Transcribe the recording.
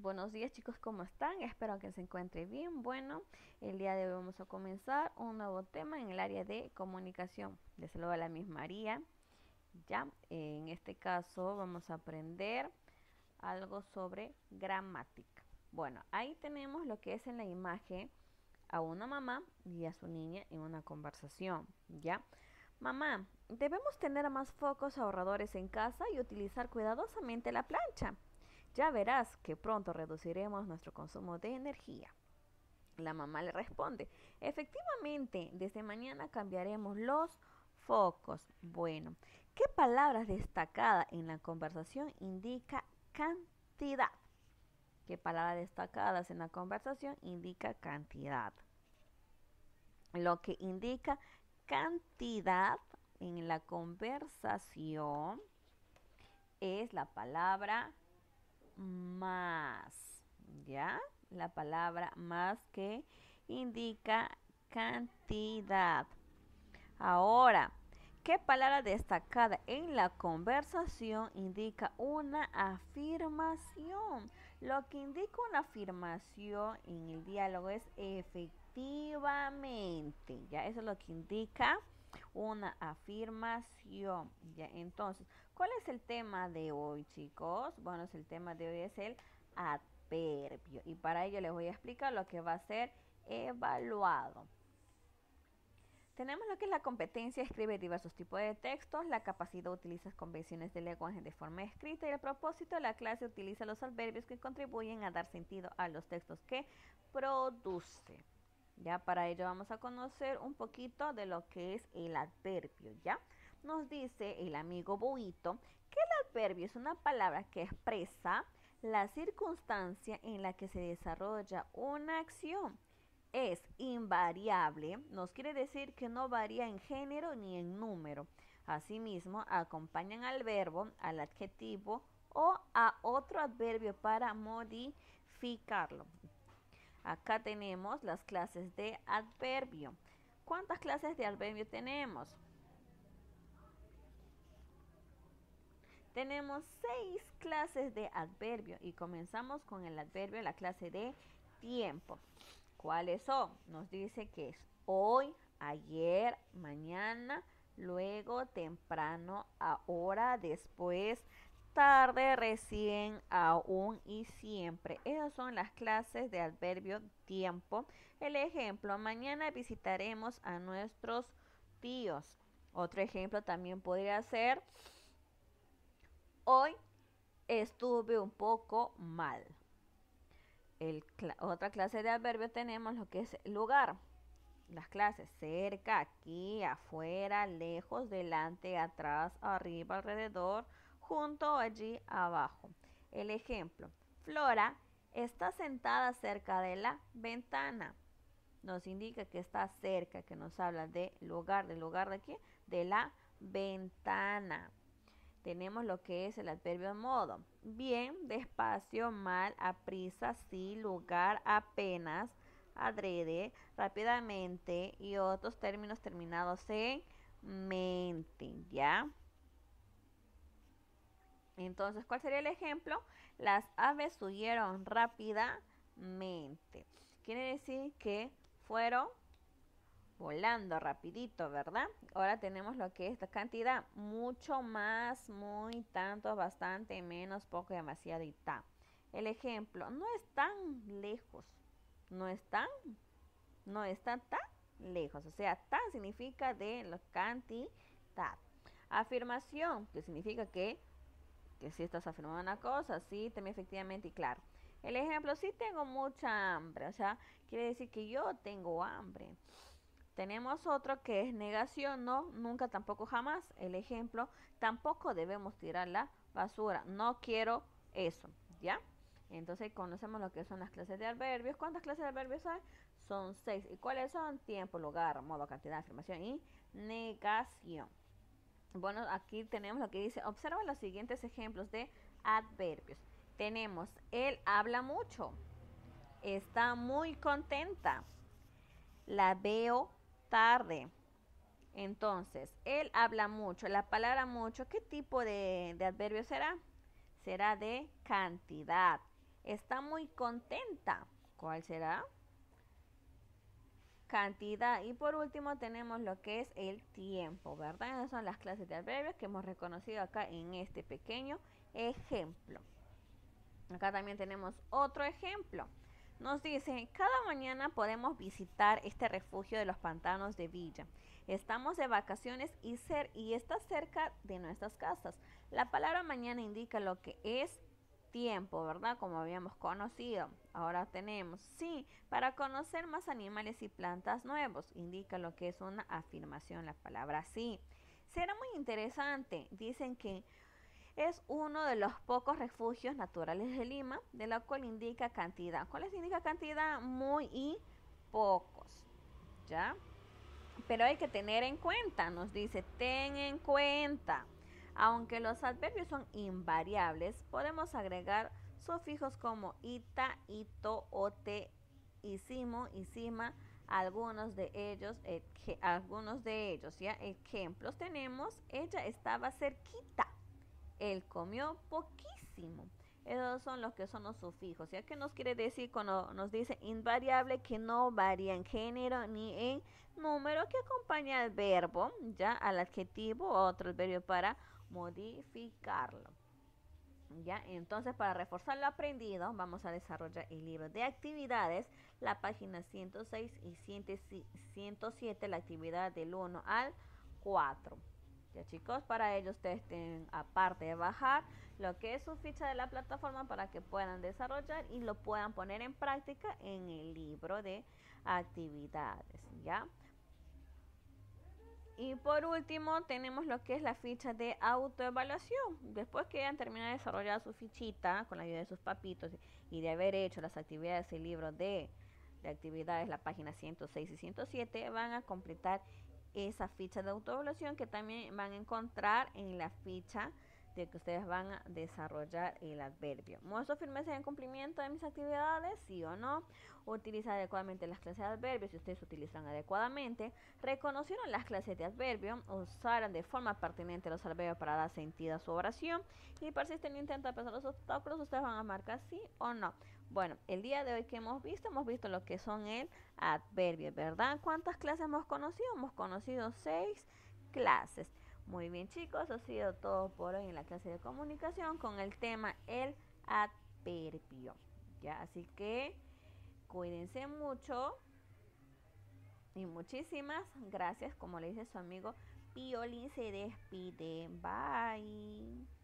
Buenos días chicos, ¿cómo están? Espero que se encuentre bien. Bueno, el día de hoy vamos a comenzar un nuevo tema en el área de comunicación. Les saluda la misma María. Ya, en este caso vamos a aprender algo sobre gramática. Bueno, ahí tenemos lo que es en la imagen a una mamá y a su niña en una conversación, ¿ya? Mamá, debemos tener más focos ahorradores en casa y utilizar cuidadosamente la plancha. Ya verás que pronto reduciremos nuestro consumo de energía. La mamá le responde, efectivamente, desde mañana cambiaremos los focos. Bueno, ¿qué palabra destacada en la conversación indica cantidad? ¿Qué palabras destacadas en la conversación indica cantidad? Lo que indica cantidad en la conversación es la palabra más, ¿ya? La palabra más que indica cantidad. Ahora, ¿qué palabra destacada en la conversación indica una afirmación? Lo que indica una afirmación en el diálogo es efectivamente, ¿ya? Eso es lo que indica una afirmación. Ya, entonces, ¿cuál es el tema de hoy, chicos? Bueno, el tema de hoy es el adverbio. Y para ello les voy a explicar lo que va a ser evaluado. Tenemos lo que es la competencia, escribe diversos tipos de textos, la capacidad utiliza convenciones de lenguaje de forma escrita y el propósito, la clase utiliza los adverbios que contribuyen a dar sentido a los textos que produce. Ya para ello vamos a conocer un poquito de lo que es el adverbio, ¿ya? Nos dice el amigo Boito que el adverbio es una palabra que expresa la circunstancia en la que se desarrolla una acción. Es invariable, nos quiere decir que no varía en género ni en número. Asimismo, acompañan al verbo, al adjetivo o a otro adverbio para modificarlo. Acá tenemos las clases de adverbio. ¿Cuántas clases de adverbio tenemos? Tenemos seis clases de adverbio y comenzamos con el adverbio, la clase de tiempo. ¿Cuáles son? Nos dice que es hoy, ayer, mañana, luego, temprano, ahora, después, tarde, recién, aún y siempre. Esas son las clases de adverbio tiempo. El ejemplo, mañana visitaremos a nuestros tíos. Otro ejemplo también podría ser, hoy estuve un poco mal. otra clase de adverbio tenemos lo que es lugar. Las clases cerca, aquí, afuera, lejos, delante, atrás, arriba, alrededor, junto allí abajo. El ejemplo, Flora está sentada cerca de la ventana. Nos indica que está cerca, que nos habla de lugar, del lugar de aquí, de la ventana. Tenemos lo que es el adverbio modo. Bien, despacio, mal, a prisa, sí, lugar, apenas, adrede, rápidamente y otros términos terminados en mente, ¿ya? Entonces, ¿cuál sería el ejemplo? Las aves huyeron rápidamente. Quiere decir que fueron volando rapidito, ¿verdad? Ahora tenemos lo que es la cantidad, mucho más, muy, tanto, bastante, menos, poco, demasiado y tan. El ejemplo, no es tan lejos, no es tan, no está tan lejos, o sea, tan significa de la cantidad. Afirmación, que significa que que si estás afirmando una cosa, sí, también efectivamente y claro. El ejemplo, sí tengo mucha hambre, o sea, quiere decir que yo tengo hambre. Tenemos otro que es negación, no, nunca, tampoco, jamás. El ejemplo, tampoco debemos tirar la basura, no quiero eso, ¿ya? Entonces conocemos lo que son las clases de adverbios. ¿Cuántas clases de adverbios hay? Son seis. ¿Y cuáles son? Tiempo, lugar, modo, cantidad, afirmación y negación. Bueno, aquí tenemos lo que dice, observa los siguientes ejemplos de adverbios. Tenemos, él habla mucho, está muy contenta, la veo tarde. Entonces, él habla mucho, la palabra mucho, ¿qué tipo de, adverbio será? Será de cantidad. está muy contenta. ¿Cuál será? Cantidad. Y por último tenemos lo que es el tiempo, ¿verdad? Esas son las clases de adverbios que hemos reconocido acá en este pequeño ejemplo. Acá también tenemos otro ejemplo. Nos dice, cada mañana podemos visitar este refugio de los pantanos de Villa. Estamos de vacaciones y, y está cerca de nuestras casas. La palabra mañana indica lo que es tiempo, ¿verdad? Como habíamos conocido. Ahora tenemos, sí, para conocer más animales y plantas nuevos. Indica lo que es una afirmación, la palabra sí. Será muy interesante. Dicen que es uno de los pocos refugios naturales de Lima, de lo cual indica cantidad. ¿Cuál indica cantidad? Muy y pocos. ¿Ya? Pero hay que tener en cuenta, nos dice, ten en cuenta. Aunque los adverbios son invariables, podemos agregar sufijos como ita, ito, ote, isimo, isima, algunos de ellos, algunos de ellos, ya ejemplos tenemos, ella estaba cerquita él comió poquísimo. Esos son los que son los sufijos. ¿Ya que nos quiere decir cuando nos dice invariable que no varía en género ni en número que acompaña al verbo, ya al adjetivo o otro adverbio para modificarlo? ¿Ya? Entonces, para reforzar lo aprendido, vamos a desarrollar el libro de actividades, la página 106 y 107, la actividad del 1 al 4 chicos, para ello ustedes tienen aparte de bajar lo que es su ficha de la plataforma para que puedan desarrollar y lo puedan poner en práctica en el libro de actividades, ¿ya? Y por último tenemos lo que es la ficha de autoevaluación. Después que hayan terminado de desarrollar su fichita con la ayuda de sus papitos y de haber hecho las actividades del libro de, de actividades, la página 106 y 107, van a completar esa ficha de autoevaluación que también van a encontrar en la ficha de que ustedes van a desarrollar el adverbio. ¿Muestro firmeza en cumplimiento de mis actividades? Sí o no. Utiliza adecuadamente las clases de adverbio si ustedes utilizan adecuadamente. Reconocieron las clases de adverbio. Usaron de forma pertinente los adverbios para dar sentido a su oración. Y persisten en intento de los obstáculos, ustedes van a marcar sí o no. Bueno, el día de hoy que hemos visto, hemos visto lo que son el adverbio, ¿verdad? ¿Cuántas clases hemos conocido? Hemos conocido seis clases. Muy bien chicos, ha sido todo por hoy en la clase de comunicación con el tema el adverbio. ¿Ya? Así que cuídense mucho y muchísimas gracias. Como le dice su amigo Piolín se despide. Bye.